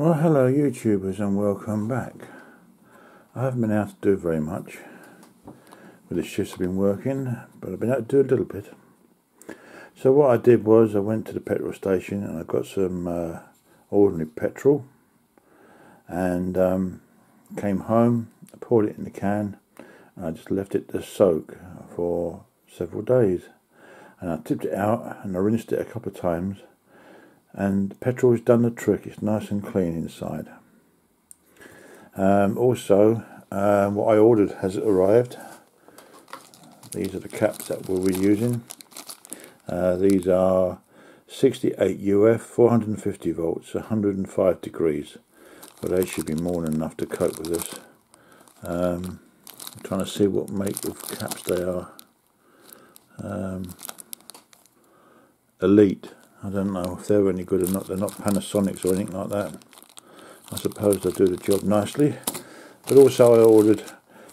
Well, hello YouTubers and welcome back. I haven't been able to do very much with the shifts I've been working, but I've been able to do a little bit. So what I did was I went to the petrol station and I got some uh, ordinary petrol and um, came home, I poured it in the can and I just left it to soak for several days. And I tipped it out and I rinsed it a couple of times and petrol has done the trick. It's nice and clean inside. Um, also, um, what I ordered has arrived. These are the caps that we'll be using. Uh, these are 68 UF, 450 volts, 105 degrees. But they should be more than enough to cope with this. Um, I'm trying to see what make of caps they are. Um, Elite I don't know if they're any good or not. They're not Panasonics or anything like that. I suppose they do the job nicely. But also I ordered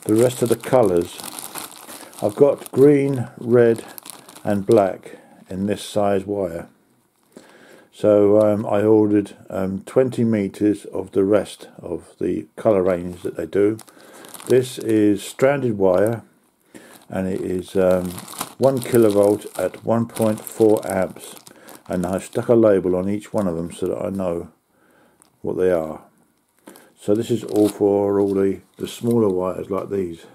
the rest of the colours. I've got green, red and black in this size wire. So um, I ordered um, 20 meters of the rest of the colour range that they do. This is stranded wire and it is um, 1 kilovolt at 1.4 amps and I've stuck a label on each one of them so that I know what they are. So this is all for all the, the smaller wires like these.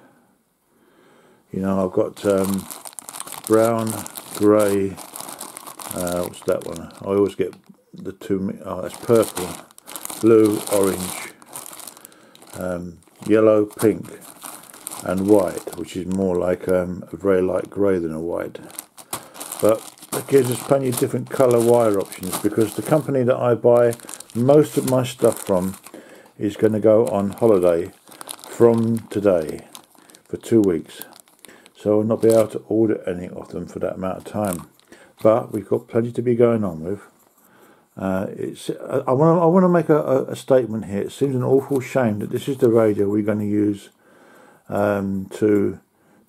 You know, I've got um, brown, grey, uh, what's that one? I always get the two, oh, that's purple, blue, orange, um, yellow, pink, and white, which is more like um, a very light grey than a white. But gives us plenty of different colour wire options because the company that I buy most of my stuff from is going to go on holiday from today for two weeks. So I'll not be able to order any of them for that amount of time. But we've got plenty to be going on with. Uh, it's I want to I want to make a, a, statement here. It seems an awful shame that this is the radio we're going to use um, to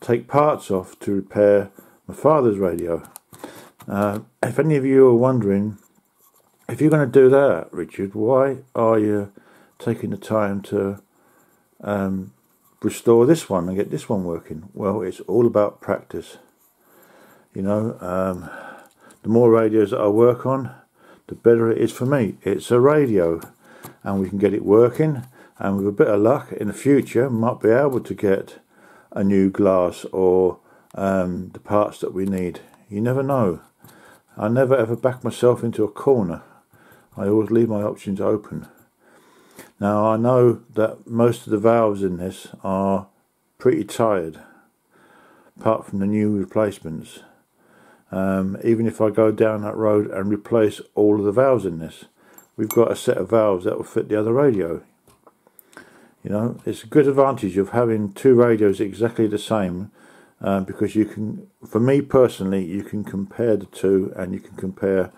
take parts off to repair my father's radio. Uh, if any of you are wondering, if you're going to do that, Richard, why are you taking the time to um, restore this one and get this one working? Well, it's all about practice. You know, um, the more radios that I work on, the better it is for me. It's a radio, and we can get it working. And with a bit of luck, in the future, might be able to get a new glass or um, the parts that we need. You never know. I never ever back myself into a corner. I always leave my options open. Now I know that most of the valves in this are pretty tired, apart from the new replacements. Um, even if I go down that road and replace all of the valves in this, we've got a set of valves that will fit the other radio. You know, it's a good advantage of having two radios exactly the same uh, because you can, for me personally, you can compare the two and you can compare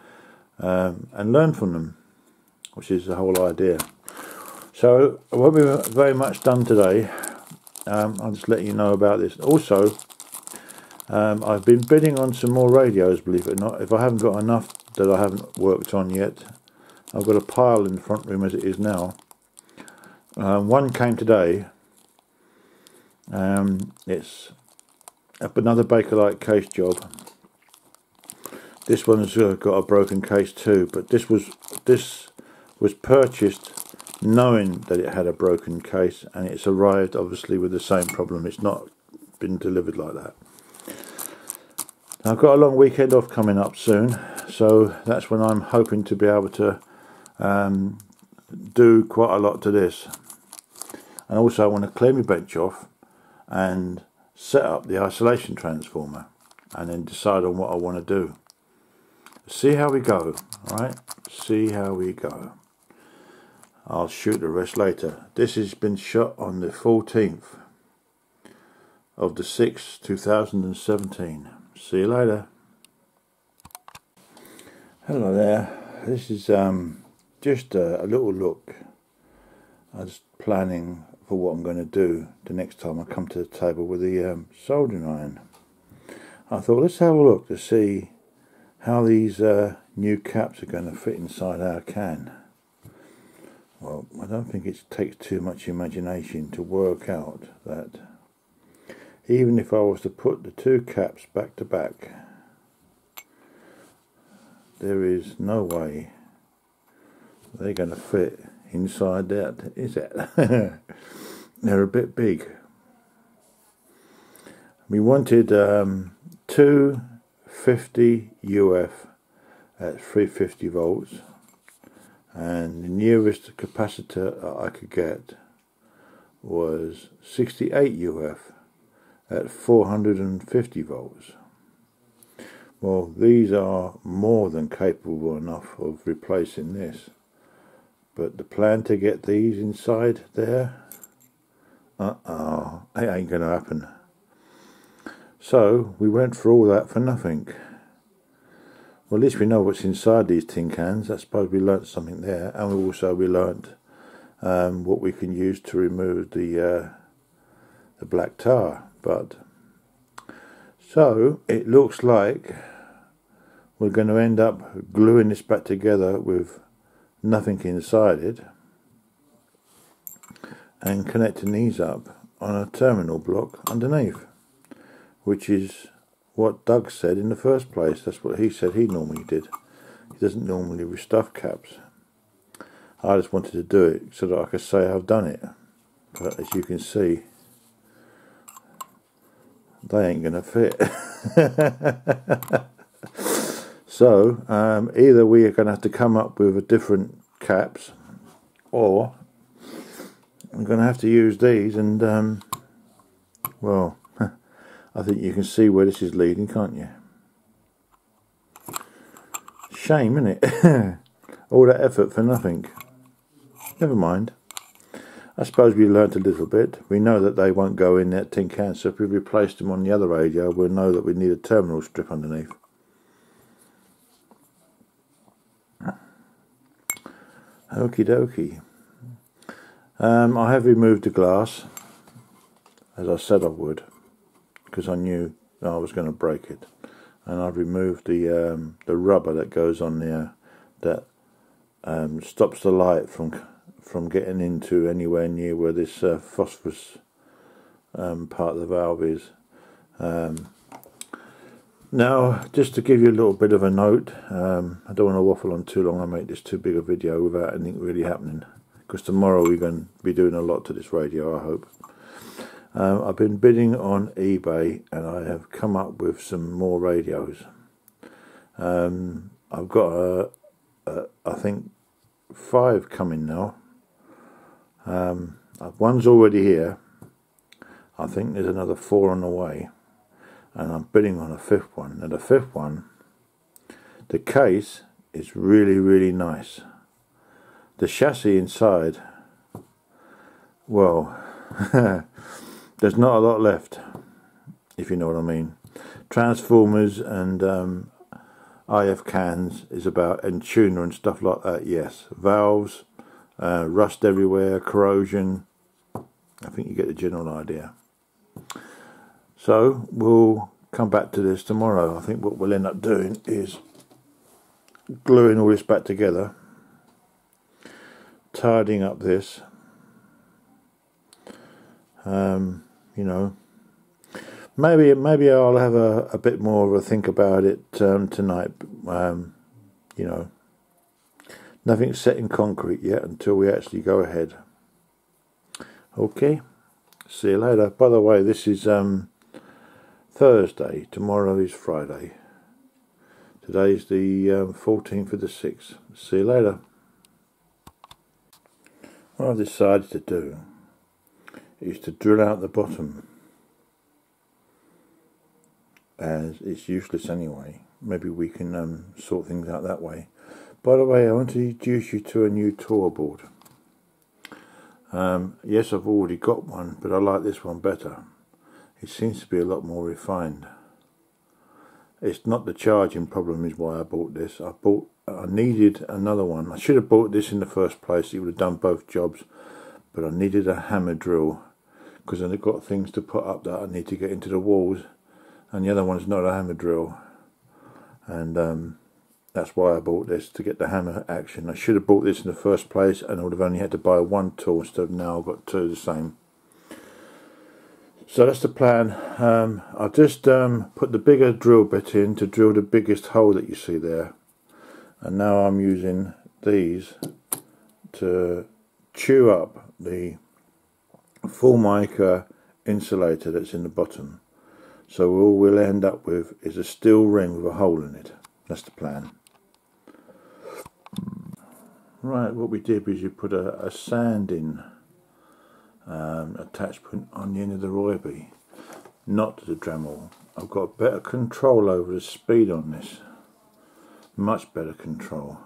um, and learn from them, which is the whole idea. So I won't be very much done today. Um, I'll just let you know about this. Also, um, I've been bidding on some more radios, believe it or not. If I haven't got enough that I haven't worked on yet, I've got a pile in the front room as it is now. Um, one came today. Um, it's another Bakelite case job. This one's uh, got a broken case too, but this was this was purchased knowing that it had a broken case, and it's arrived obviously with the same problem. It's not been delivered like that. I've got a long weekend off coming up soon, so that's when I'm hoping to be able to um, do quite a lot to this. And also, I want to clear my bench off and set up the isolation transformer and then decide on what I want to do. See how we go, right? See how we go. I'll shoot the rest later. This has been shot on the 14th of the 6th, 2017. See you later. Hello there. This is um, just a, a little look. I was planning for what I'm going to do the next time I come to the table with the um, soldering iron. I thought let's have a look to see how these uh, new caps are going to fit inside our can. well, I don't think it takes too much imagination to work out that even if I was to put the two caps back to back, there is no way they're going to fit inside that, is it? they're a bit big. We wanted um, two 50 UF at 350 volts and the nearest capacitor I could get was 68 UF at 450 volts. Well, these are more than capable enough of replacing this. But the plan to get these inside there, uh-oh, it ain't going to happen. So, we went for all that for nothing. Well, at least we know what's inside these tin cans. I suppose we learnt something there. And we also we learnt um, what we can use to remove the, uh, the black tar. But, so, it looks like we're going to end up gluing this back together with nothing inside it and connecting these up on a terminal block underneath which is what Doug said in the first place. That's what he said he normally did. He doesn't normally restuff caps. I just wanted to do it so that I could say I've done it. But as you can see they ain't gonna fit So um, either we are going to have to come up with a different caps, or I'm going to have to use these. And um, well, I think you can see where this is leading, can't you? Shame, isn't it? All that effort for nothing. Never mind. I suppose we learnt a little bit. We know that they won't go in that tin can, so if we replace them on the other radio, we'll know that we need a terminal strip underneath. Okie dokie. Um, I have removed the glass, as I said I would, because I knew I was going to break it. And I've removed the um, the rubber that goes on there that um, stops the light from from getting into anywhere near where this uh, phosphorus um, part of the valve is. Um, now, just to give you a little bit of a note, um, I don't want to waffle on too long. I make this too big a video without anything really happening. Because tomorrow we're going to be doing a lot to this radio, I hope. Um, I've been bidding on eBay and I have come up with some more radios. Um, I've got, a, a, I think, five coming now. Um, one's already here. I think there's another four on the way and I'm bidding on a fifth one. Now the fifth one, the case is really, really nice. The chassis inside, well, there's not a lot left, if you know what I mean. Transformers and um, IF cans is about, and tuner and stuff like that, yes. Valves, uh, rust everywhere, corrosion. I think you get the general idea. So we'll come back to this tomorrow. I think what we'll end up doing is gluing all this back together, tidying up this, um, you know, maybe maybe I'll have a, a bit more of a think about it um, tonight. Um, you know, nothing's set in concrete yet until we actually go ahead. Okay, see you later. By the way, this is um, Thursday. Tomorrow is Friday. Today's the um, 14th of the 6th. See you later. What I've decided to do is to drill out the bottom as it's useless anyway. Maybe we can um, sort things out that way. By the way, I want to introduce you to a new tour board. Um, yes, I've already got one, but I like this one better it seems to be a lot more refined. It's not the charging problem is why I bought this. I bought I needed another one. I should have bought this in the first place. It would have done both jobs. But I needed a hammer drill because I've got things to put up that I need to get into the walls. And the other one's not a hammer drill. And um, that's why I bought this to get the hammer action. I should have bought this in the first place and I would have only had to buy one tool instead of now I've got two the same. So that's the plan. Um, I'll just um, put the bigger drill bit in to drill the biggest hole that you see there. And now I'm using these to chew up the Formica insulator that's in the bottom. So all we'll end up with is a steel ring with a hole in it. That's the plan. Right, what we did was you put a, a sanding um, attachment on the end of the Ryobi, not the Dremel. I've got better control over the speed on this. Much better control.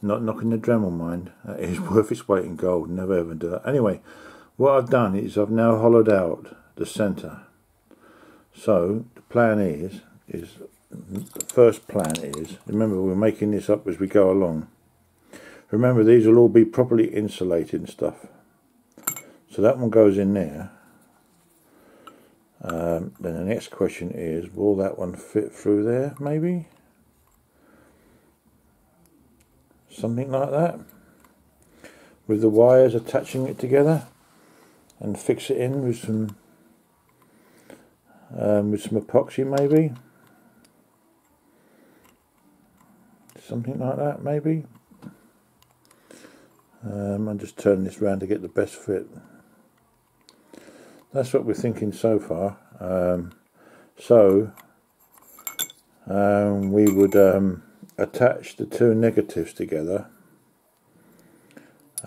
Not knocking the Dremel, mind. Is worth its weight in gold. Never ever do that. Anyway, what I've done is I've now hollowed out the centre. So the plan is, is the first plan is, remember we're making this up as we go along. Remember these will all be properly insulated and stuff. So that one goes in there. Um, then the next question is, will that one fit through there maybe? Something like that. With the wires attaching it together and fix it in with some um, with some epoxy maybe something like that maybe um, I'm just turning this around to get the best fit that's what we're thinking so far. Um, so um, we would um, attach the two negatives together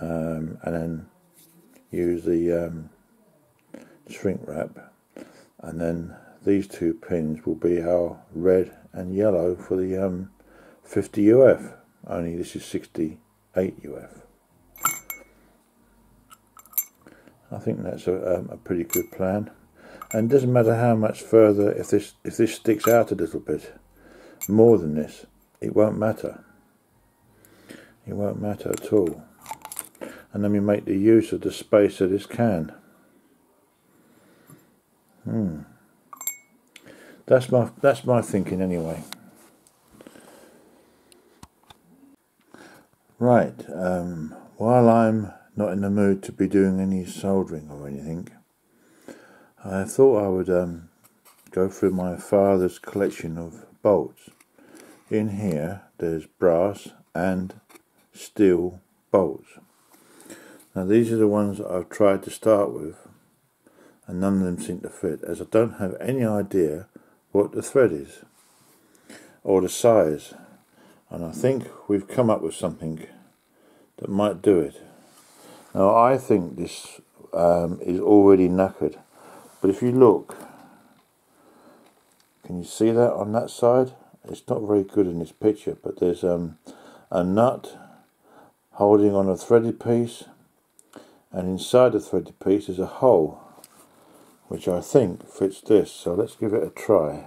um, and then use the um, shrink wrap. And then these two pins will be our red and yellow for the um, 50 UF only this is 68 UF I think that's a, um, a pretty good plan and it doesn't matter how much further if this if this sticks out a little bit more than this it won't matter it won't matter at all and then we make the use of the space of this can. Hmm. That's my that's my thinking anyway. Right. Um, while I'm not in the mood to be doing any soldering or anything, I thought I would um, go through my father's collection of bolts. In here, there's brass and steel bolts. Now these are the ones that I've tried to start with and none of them seem to fit as I don't have any idea what the thread is or the size and I think we've come up with something that might do it. Now I think this um, is already knackered but if you look can you see that on that side? It's not very good in this picture but there's um, a nut holding on a threaded piece and inside the threaded piece is a hole which I think fits this. So let's give it a try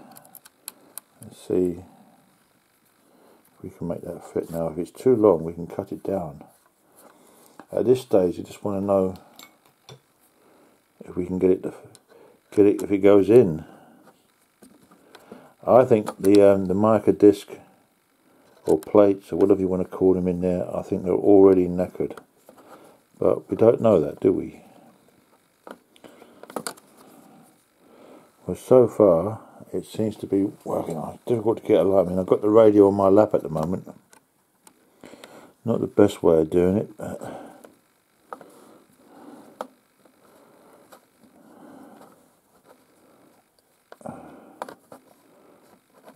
let's see if we can make that fit. Now if it's too long we can cut it down at this stage I just want to know if we can get it to get it if it goes in I think the um, the mica disc or plates or whatever you want to call them in there I think they're already knackered but we don't know that, do we? Well, so far, it seems to be working. It's difficult to get a light. I mean, I've got the radio on my lap at the moment. Not the best way of doing it.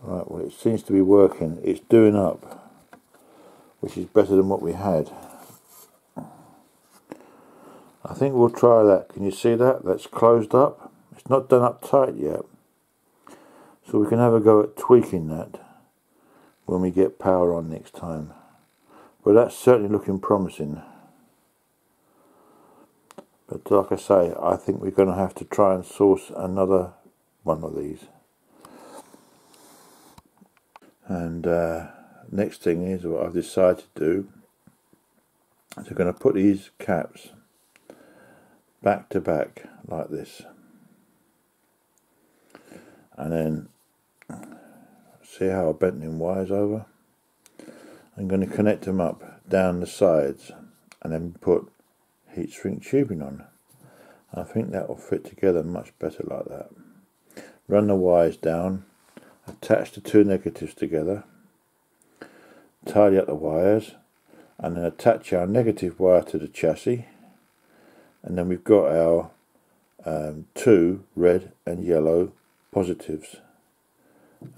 Right, well, it seems to be working. It's doing up, which is better than what we had. I think we'll try that. Can you see that? That's closed up. It's not done up tight yet. So we can have a go at tweaking that when we get power on next time. But that's certainly looking promising. But like I say, I think we're going to have to try and source another one of these. And uh, next thing is what I've decided to do is I'm going to put these caps back to back like this and then see how I bent them wires over I'm going to connect them up down the sides and then put heat shrink tubing on. I think that will fit together much better like that. Run the wires down, attach the two negatives together, tidy up the wires, and then attach our negative wire to the chassis. And then we've got our um, two red and yellow positives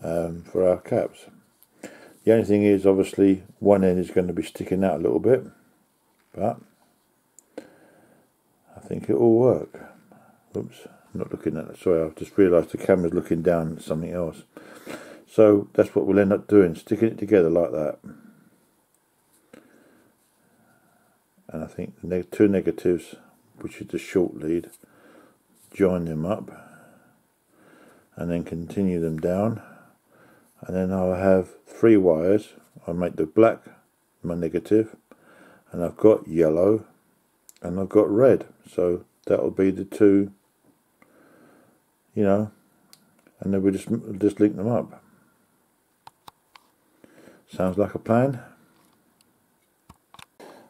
um, for our caps. The only thing is, obviously, one end is going to be sticking out a little bit, but I think it will work. Oops, I'm not looking at it. Sorry, I've just realised the camera's looking down at something else. So that's what we'll end up doing, sticking it together like that. And I think the two negatives, which is the short lead, join them up and then continue them down and then I'll have three wires I'll make the black my negative and I've got yellow and I've got red so that'll be the two you know and then we just just link them up sounds like a plan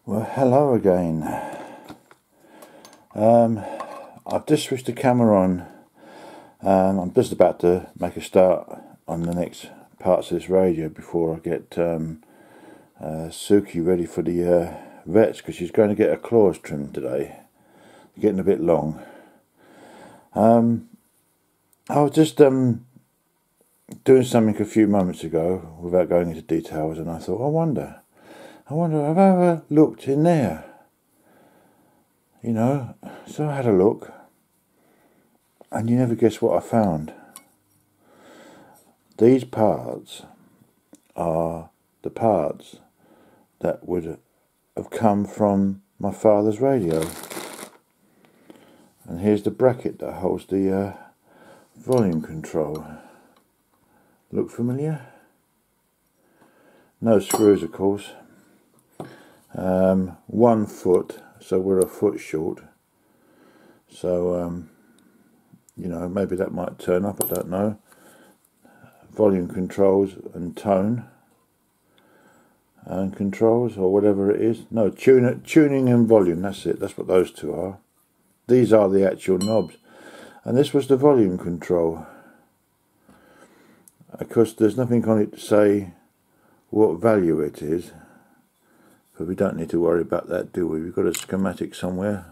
well hello again um, I've just switched the camera on um, I'm just about to make a start on the next parts of this radio before I get um, uh, Suki ready for the uh, vets because she's going to get her claws trimmed today. getting a bit long. Um, I was just um, doing something a few moments ago without going into details, and I thought, I wonder, I wonder, have I ever looked in there? You know, so I had a look and you never guess what I found. These parts are the parts that would have come from my father's radio. And here's the bracket that holds the uh, volume control. Look familiar? No screws, of course. Um, one foot, so we're a foot short. So um, you know, maybe that might turn up, I don't know. Volume controls and tone and controls or whatever it is. No, tune, tuning and volume, that's it, that's what those two are. These are the actual knobs. And this was the volume control. Of course, there's nothing on it to say what value it is. But we don't need to worry about that, do we? We've got a schematic somewhere.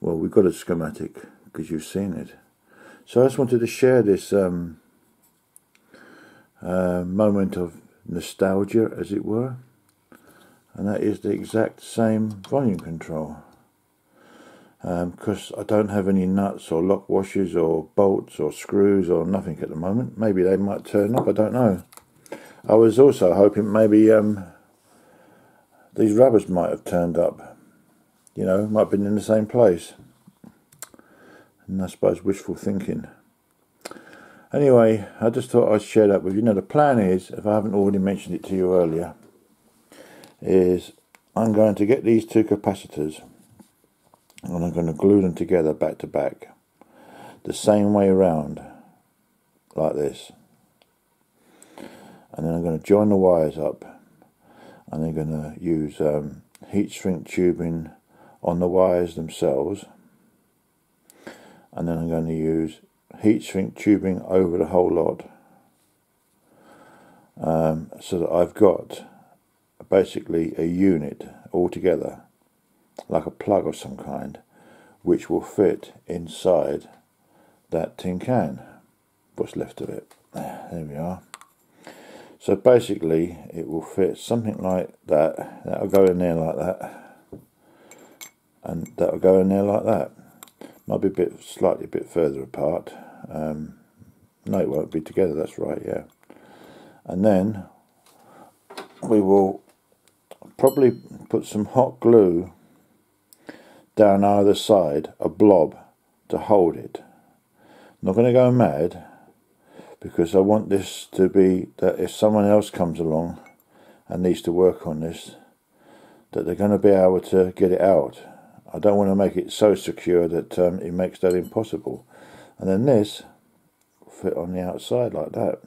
Well, we've got a schematic because you've seen it. So I just wanted to share this um, uh, moment of nostalgia, as it were, and that is the exact same volume control. Because um, I don't have any nuts or lock washers or bolts or screws or nothing at the moment. Maybe they might turn up, I don't know. I was also hoping maybe um, these rubbers might have turned up. You know, might have been in the same place and I suppose wishful thinking. Anyway, I just thought I'd share that with you. Now, the plan is, if I haven't already mentioned it to you earlier, is I'm going to get these two capacitors and I'm going to glue them together back to back the same way around, like this. And then I'm going to join the wires up and I'm going to use um, heat shrink tubing on the wires themselves. And then I'm going to use heat shrink tubing over the whole lot. Um, so that I've got basically a unit altogether like a plug of some kind which will fit inside that tin can what's left of it there we are so basically it will fit something like that that'll go in there like that and that'll go in there like that might be a bit slightly a bit further apart. Um, no, it won't be together. That's right. Yeah, and then we will probably put some hot glue down either side, a blob to hold it. I'm not going to go mad because I want this to be that if someone else comes along and needs to work on this, that they're going to be able to get it out I don't want to make it so secure that um, it makes that impossible. And then this fit on the outside like that.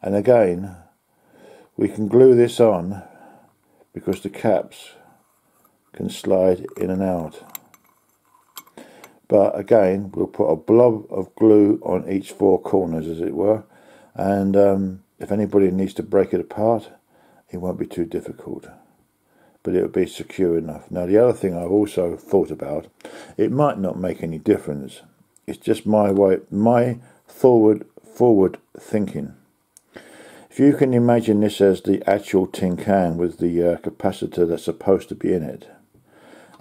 And again, we can glue this on because the caps can slide in and out. But again, we'll put a blob of glue on each four corners, as it were, and um, if anybody needs to break it apart, it won't be too difficult. But it'll be secure enough. Now, the other thing I've also thought about, it might not make any difference. It's just my way, my forward forward thinking. If you can imagine this as the actual tin can with the uh, capacitor that's supposed to be in it,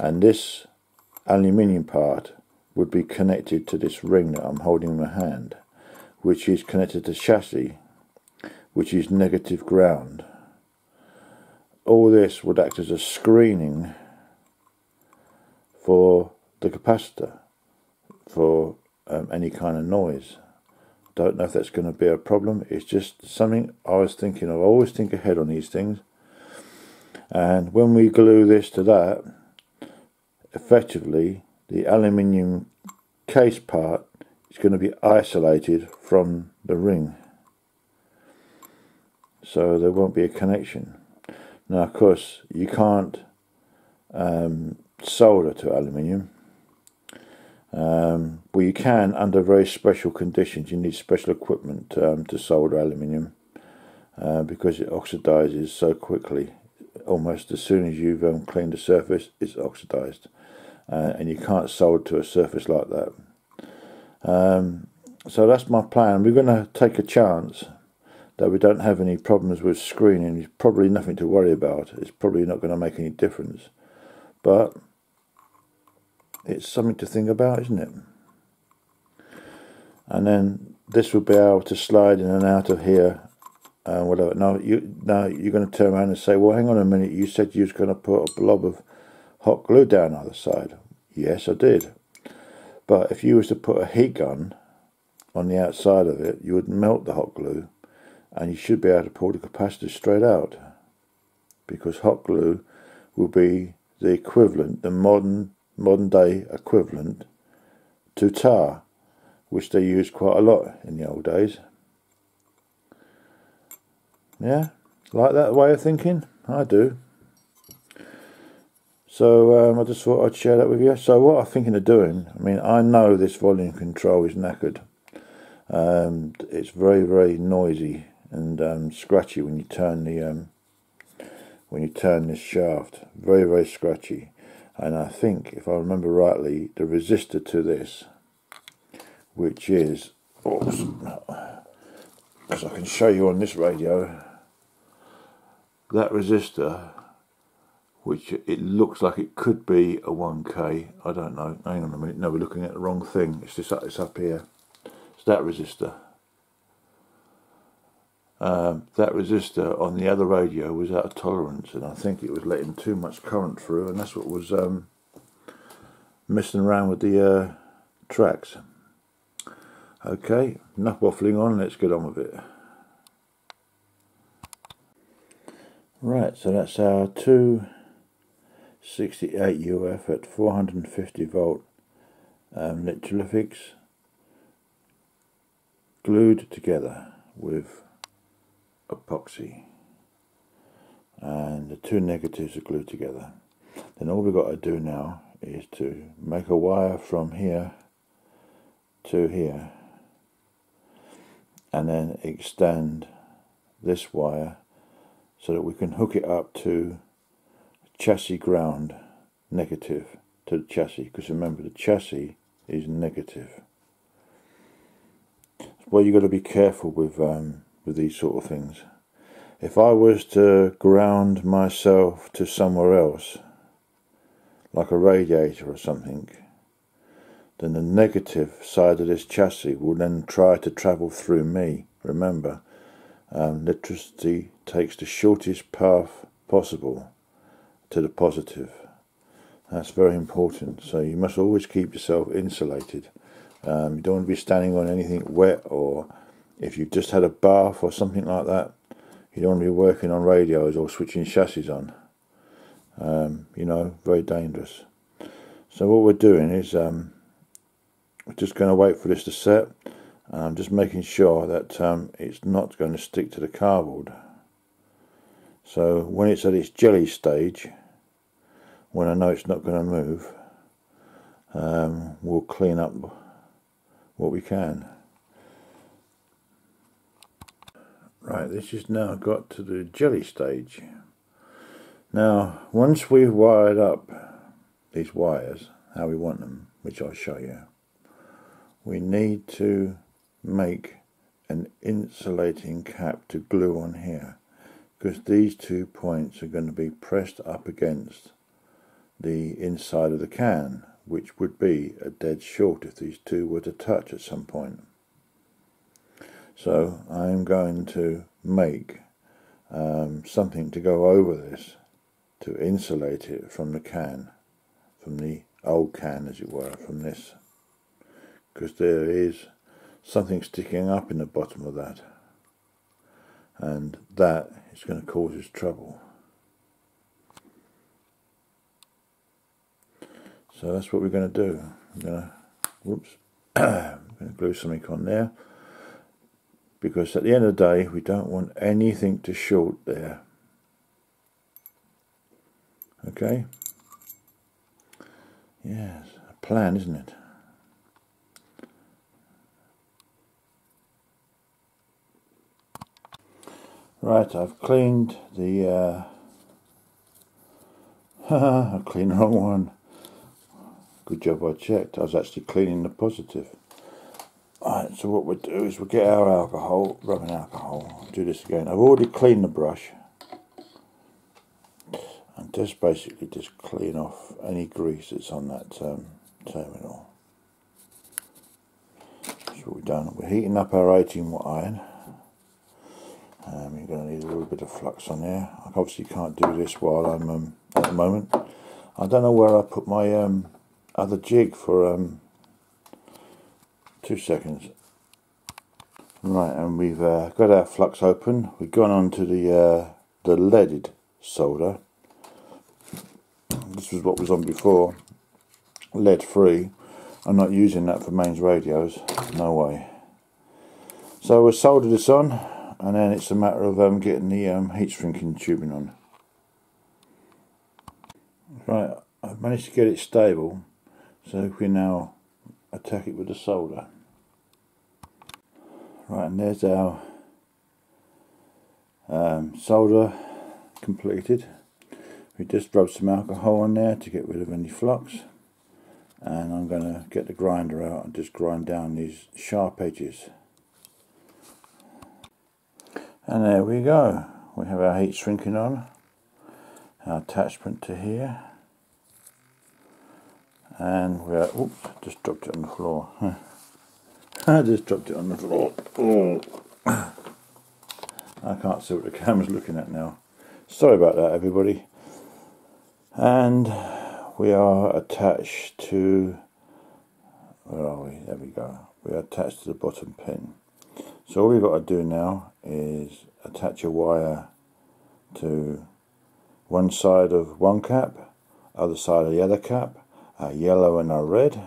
and this aluminium part would be connected to this ring that I'm holding in my hand, which is connected to chassis, which is negative ground. All this would act as a screening for the capacitor for um, any kind of noise. Don't know if that's going to be a problem. It's just something I was thinking of. I always think ahead on these things. And when we glue this to that, effectively the aluminium case part is going to be isolated from the ring. So there won't be a connection. Now, of course, you can't um, solder to aluminium. Um, well, you can under very special conditions. You need special equipment um, to solder aluminium uh, because it oxidizes so quickly. Almost as soon as you've um, cleaned the surface, it's oxidized uh, and you can't solder to a surface like that. Um, so that's my plan. We're going to take a chance that we don't have any problems with screening. It's probably nothing to worry about. It's probably not going to make any difference. But it's something to think about, isn't it? And then this will be able to slide in and out of here and whatever. Now you now you're going to turn around and say, well, hang on a minute. You said you was going to put a blob of hot glue down either side. Yes, I did. But if you was to put a heat gun on the outside of it, you would melt the hot glue and you should be able to pull the capacitor straight out because hot glue will be the equivalent, the modern modern day equivalent to tar, which they used quite a lot in the old days. Yeah, like that way of thinking? I do. So um, I just thought I'd share that with you. So what I'm thinking of doing, I mean, I know this volume control is knackered. Um, it's very, very noisy and um, scratchy when you turn the um, when you turn this shaft. Very, very scratchy. And I think, if I remember rightly, the resistor to this, which is, as I can show you on this radio, that resistor which it looks like it could be a 1k. I don't know. Hang on a minute. No, we're looking at the wrong thing. It's just it's up here. It's that resistor. Um, that resistor on the other radio was out of tolerance, and I think it was letting too much current through, and that's what was um, messing around with the uh, tracks. Okay, enough waffling on. Let's get on with it. Right, so that's our two 68 UF at 450 volt um, electrolytics glued together with epoxy. And the two negatives are glued together. Then all we've got to do now is to make a wire from here to here and then extend this wire so that we can hook it up to chassis ground negative to the chassis because remember the chassis is negative. Well, you've got to be careful with um, with these sort of things. If I was to ground myself to somewhere else, like a radiator or something, then the negative side of this chassis will then try to travel through me. Remember, um, electricity takes the shortest path possible to the positive. That's very important. So you must always keep yourself insulated. Um, you don't want to be standing on anything wet, or if you've just had a bath or something like that, you don't want to be working on radios or switching chassis on. Um, you know, very dangerous. So what we're doing is um, we're just going to wait for this to set. I'm just making sure that um, it's not going to stick to the cardboard. So when it's at its jelly stage, when I know it's not going to move, um, we'll clean up what we can. Right, this has now got to the jelly stage. Now, once we've wired up these wires, how we want them, which I'll show you, we need to make an insulating cap to glue on here because these two points are going to be pressed up against the inside of the can which would be a dead short if these two were to touch at some point. So I'm going to make um, something to go over this to insulate it from the can, from the old can as it were, from this, because there is something sticking up in the bottom of that, and that is going to cause us trouble. So that's what we're going to do. I'm going to, whoops, I'm going to glue something on there, because at the end of the day, we don't want anything to short there. Okay? Yes, a plan, isn't it? Right, I've cleaned the. Uh, I cleaned the wrong one. Good job I checked. I was actually cleaning the positive. Alright, so what we'll do is we'll get our alcohol, rubbing alcohol. do this again. I've already cleaned the brush And just basically just clean off any grease that's on that um, terminal. That's what we've done. We're heating up our 18 watt iron. Um, you're going to need a little bit of flux on there. I obviously can't do this while I'm um, at the moment. I don't know where I put my um, other jig for um, two seconds. Right, and we've uh, got our flux open. We've gone on to the uh, the leaded solder. This was what was on before. Lead free. I'm not using that for mains radios. No way. So we'll solder this on and then it's a matter of um, getting the um, heat shrinking tubing on. Right I've managed to get it stable so if we now attack it with the solder. Right and there's our um, solder completed. We just rub some alcohol on there to get rid of any flux. And I'm going to get the grinder out and just grind down these sharp edges. And there we go. We have our heat shrinking on. Our attachment to here and we're oops just dropped it on the floor. I just dropped it on the floor. Oh. I can't see what the camera's looking at now. Sorry about that everybody. And we are attached to where are we? There we go. We are attached to the bottom pin. So all we've got to do now is attach a wire to one side of one cap other side of the other cap a yellow and a red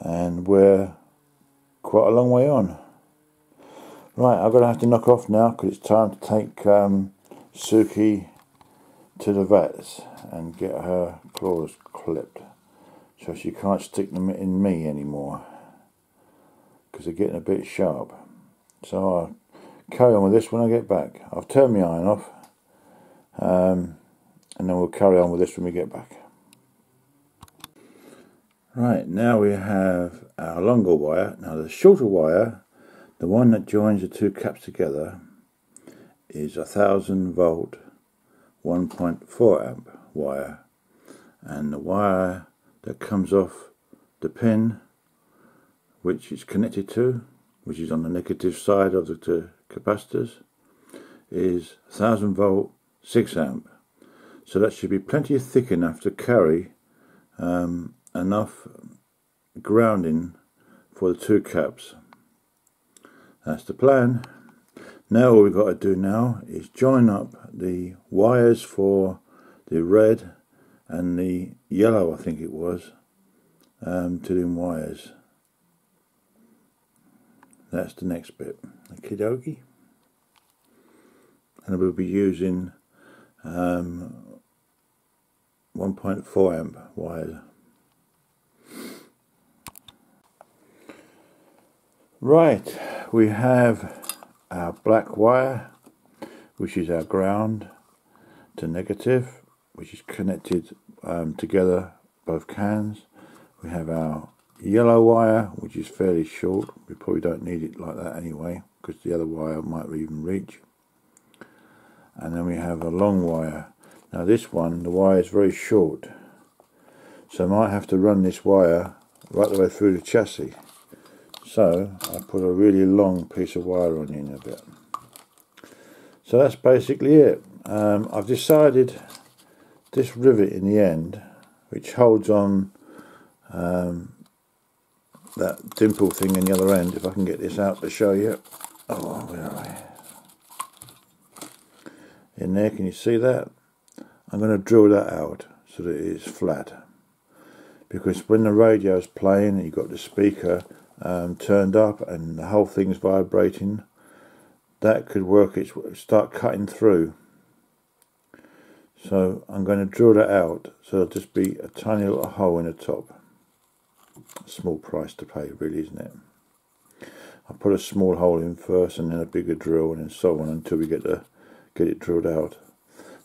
and we're quite a long way on right I'm going to have to knock off now because it's time to take um, Suki to the vets and get her claws clipped so she can't stick them in me anymore because they're getting a bit sharp. So I'll carry on with this when I get back. I've turned my iron off um, and then we'll carry on with this when we get back. Right, now we have our longer wire. Now the shorter wire, the one that joins the two caps together, is a thousand volt 1.4 amp wire and the wire that comes off the pin which it's connected to which is on the negative side of the capacitors is 1000 volt 6 amp so that should be plenty thick enough to carry um, enough grounding for the two caps that's the plan now all we've got to do now is join up the wires for the red and the yellow I think it was um, to them wires. That's the next bit. Okie dokie. and we'll be using um, 1.4 amp wires. Right, we have our black wire, which is our ground to negative, which is connected um, together both cans. We have our yellow wire, which is fairly short. We probably don't need it like that anyway, because the other wire might even reach. And then we have a long wire. Now this one, the wire is very short. So I might have to run this wire right the way through the chassis. So I put a really long piece of wire on in a bit. So that's basically it. Um, I've decided this rivet in the end, which holds on um, that dimple thing in the other end, if I can get this out to show you. Oh, where are we? In there, can you see that? I'm going to drill that out so that it is flat. Because when the radio is playing and you've got the speaker um, turned up and the whole thing's vibrating, that could work its start cutting through. So I'm going to drill that out so there'll just be a tiny little hole in the top. A small price to pay really isn't it? I put a small hole in first and then a bigger drill and so on until we get the get it drilled out.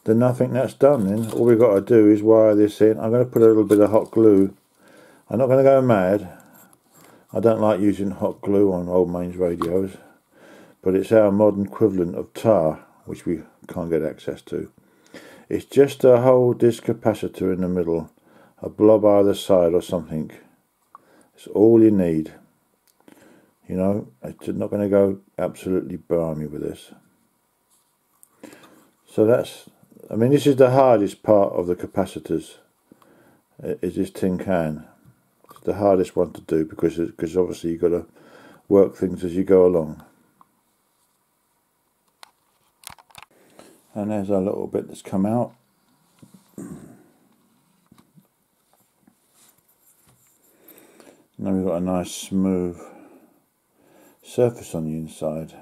Then I think that's done then. All we've got to do is wire this in. I'm going to put a little bit of hot glue. I'm not going to go mad. I don't like using hot glue on old mains radios. But it's our modern equivalent of tar, which we can't get access to. It's just a whole disc capacitor in the middle, a blob either side or something. It's all you need. You know, it's not going to go absolutely balmy with this. So that's, I mean, this is the hardest part of the capacitors, is this tin can. It's the hardest one to do because, because obviously you've got to work things as you go along. And there's a little bit that's come out. Now we've got a nice smooth surface on the inside.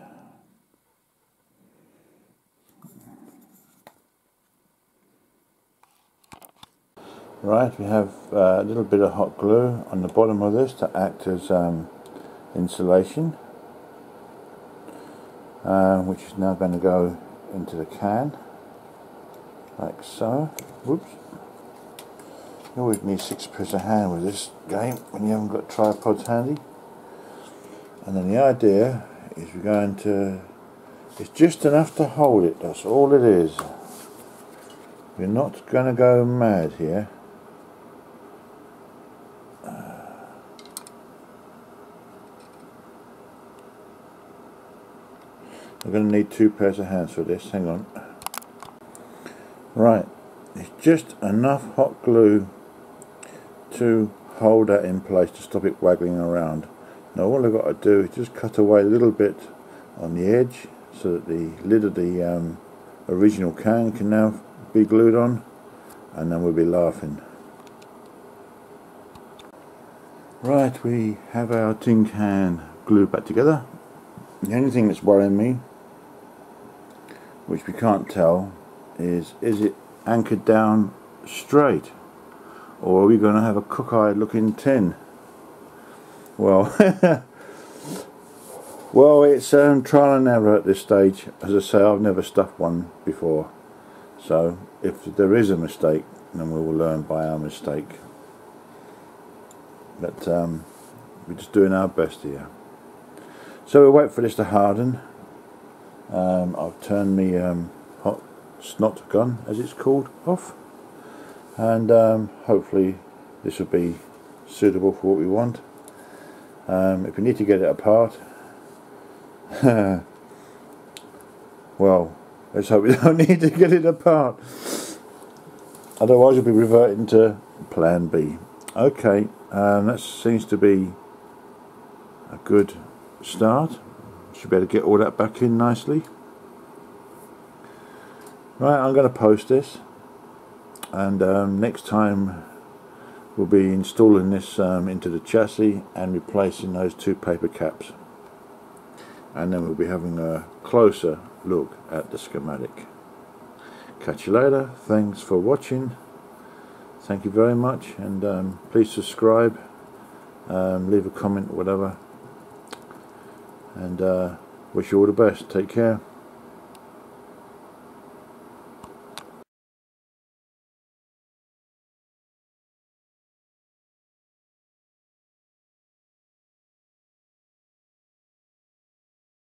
Right, we have uh, a little bit of hot glue on the bottom of this to act as um, insulation, uh, which is now going to go into the can, like so. Whoops. You always need six pairs of hand with this game when you haven't got tripods handy. And then the idea is we're going to, it's just enough to hold it, that's all it is. We're not going to go mad here. I'm going to need two pairs of hands for this, hang on. Right, it's just enough hot glue to hold that in place to stop it waggling around. Now all I've got to do is just cut away a little bit on the edge so that the lid of the um, original can can now be glued on and then we'll be laughing. Right, we have our tin can glued back together. The only thing that's worrying me which we can't tell is is it anchored down straight? Or are we going to have a cockeyed looking tin? Well well it's um, trial and error at this stage. As I say I've never stuffed one before. So if there is a mistake then we will learn by our mistake. But um, we're just doing our best here. So we'll wait for this to harden um, I've turned the um, hot snot gun, as it's called, off, and um, hopefully this will be suitable for what we want. Um, if we need to get it apart, well, let's hope we don't need to get it apart. Otherwise, we'll be reverting to Plan B. Okay, um, that seems to be a good start. Should be able to get all that back in nicely. Right, I'm going to post this and um, next time we'll be installing this um, into the chassis and replacing those two paper caps and then we'll be having a closer look at the schematic. Catch you later. Thanks for watching. Thank you very much and um, please subscribe, um, leave a comment, whatever. And uh, wish you all the best. Take care.